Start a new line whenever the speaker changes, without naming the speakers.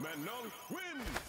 Manon wins!